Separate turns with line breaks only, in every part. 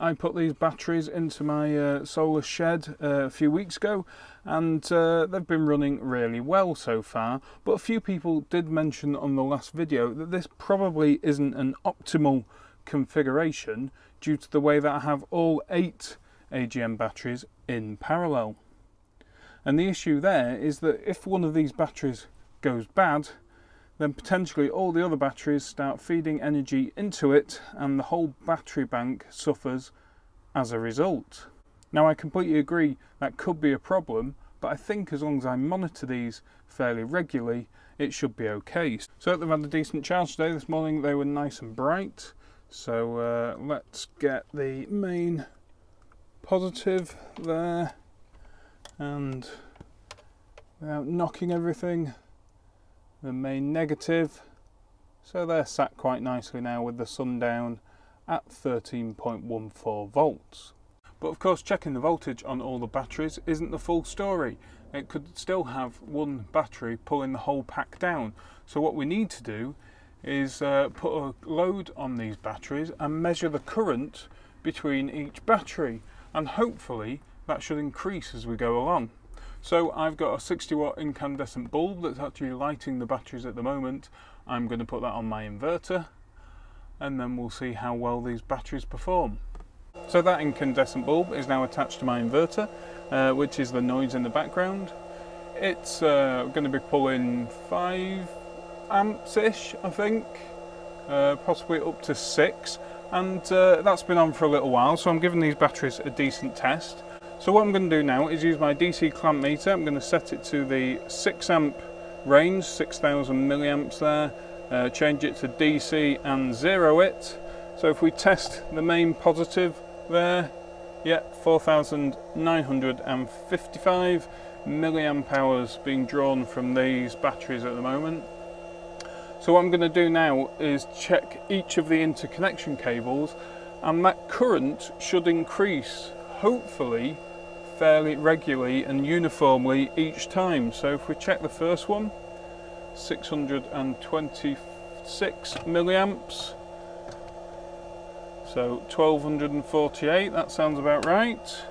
I put these batteries into my uh, solar shed uh, a few weeks ago and uh, they've been running really well so far but a few people did mention on the last video that this probably isn't an optimal configuration due to the way that I have all eight AGM batteries in parallel. And the issue there is that if one of these batteries goes bad then potentially all the other batteries start feeding energy into it and the whole battery bank suffers as a result. Now I completely agree that could be a problem but I think as long as I monitor these fairly regularly it should be okay. So they've had a decent charge today. This morning they were nice and bright. So uh, let's get the main positive there and without knocking everything the main negative. So they're sat quite nicely now with the sun down at 13.14 volts. But of course checking the voltage on all the batteries isn't the full story. It could still have one battery pulling the whole pack down. So what we need to do is uh, put a load on these batteries and measure the current between each battery and hopefully that should increase as we go along. So I've got a 60 watt incandescent bulb that's actually lighting the batteries at the moment. I'm going to put that on my inverter and then we'll see how well these batteries perform. So that incandescent bulb is now attached to my inverter, uh, which is the noise in the background. It's uh, going to be pulling 5 amps-ish, I think, uh, possibly up to 6 and uh, that's been on for a little while so I'm giving these batteries a decent test so what I'm going to do now is use my DC clamp meter. I'm going to set it to the 6 amp range, 6000 milliamps there. Uh, change it to DC and zero it. So if we test the main positive there, yeah, 4955 milliamp hours being drawn from these batteries at the moment. So what I'm going to do now is check each of the interconnection cables and that current should increase hopefully fairly regularly and uniformly each time. So if we check the first one, 626 milliamps. So 1248, that sounds about right.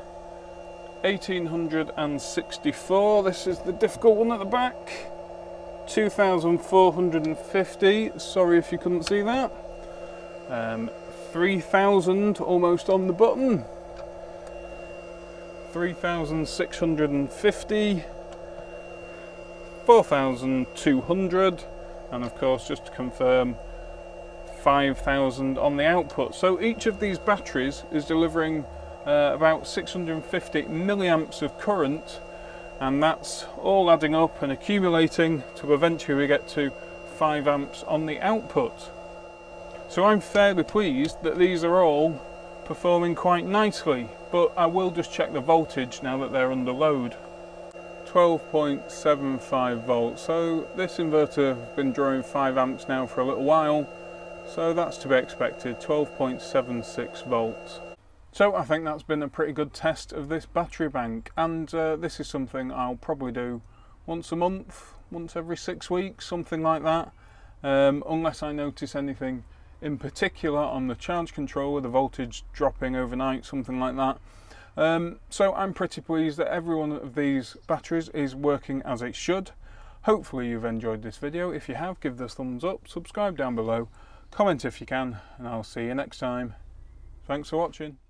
1864, this is the difficult one at the back. 2450, sorry if you couldn't see that. Um, 3000 almost on the button. 3,650, 4,200 and of course just to confirm 5,000 on the output. So each of these batteries is delivering uh, about 650 milliamps of current and that's all adding up and accumulating to eventually we get to 5 amps on the output. So I'm fairly pleased that these are all performing quite nicely but I will just check the voltage now that they're under load. 12.75 volts. So this inverter has been drawing 5 amps now for a little while so that's to be expected 12.76 volts. So I think that's been a pretty good test of this battery bank and uh, this is something I'll probably do once a month once every six weeks something like that um, unless I notice anything in particular on the charge controller, the voltage dropping overnight, something like that. Um, so I'm pretty pleased that every one of these batteries is working as it should. Hopefully you've enjoyed this video. If you have, give this thumbs up, subscribe down below, comment if you can, and I'll see you next time. Thanks for watching.